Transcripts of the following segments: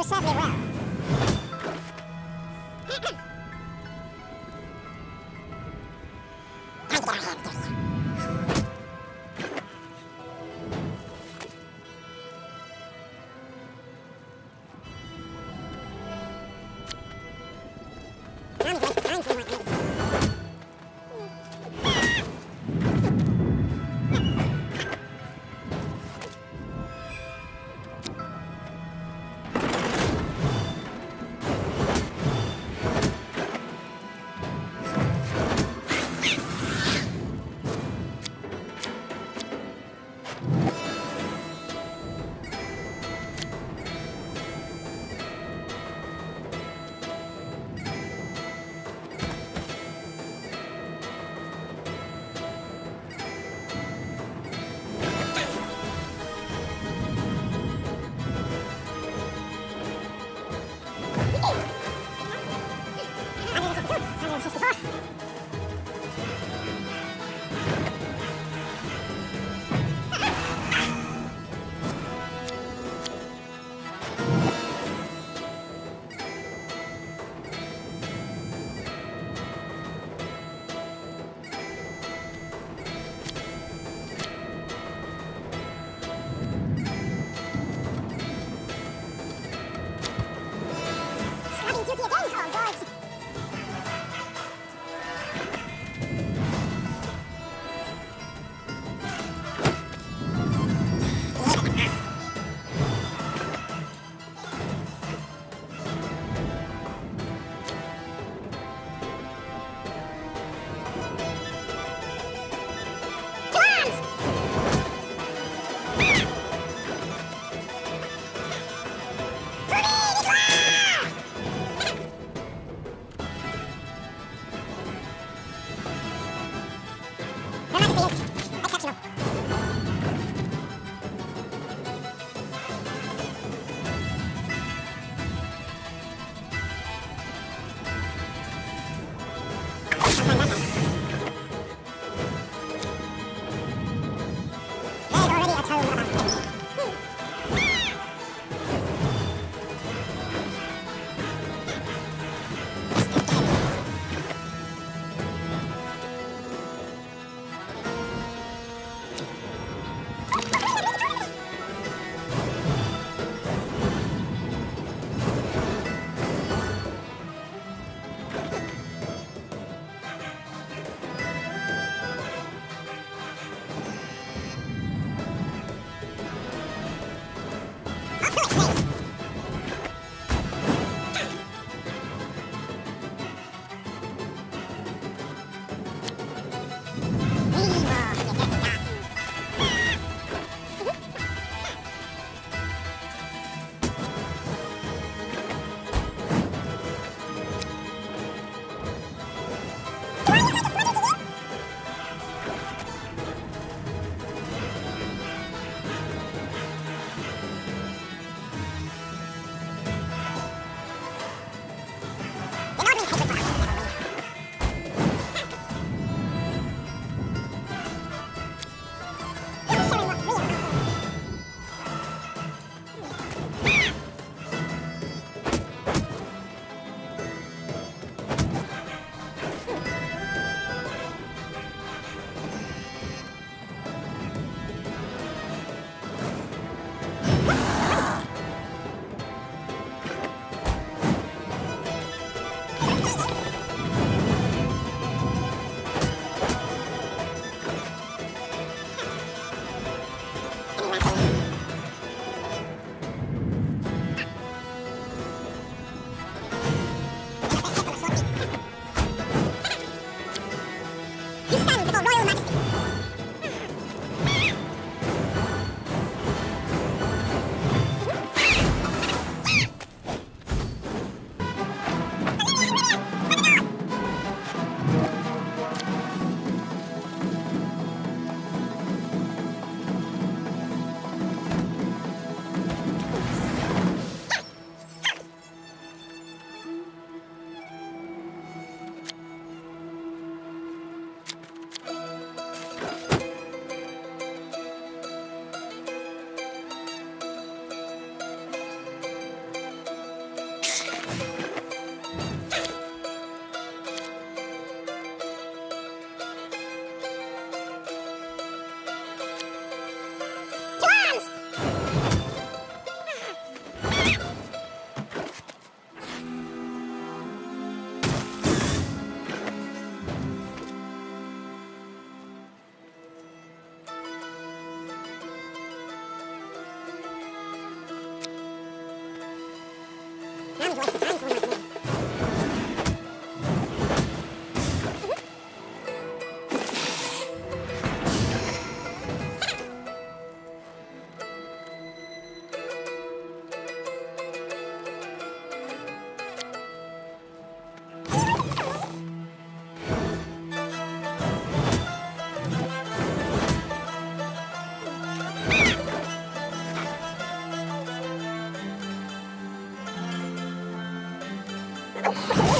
You serve me well. Time to get our Yeah.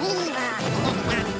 Viva!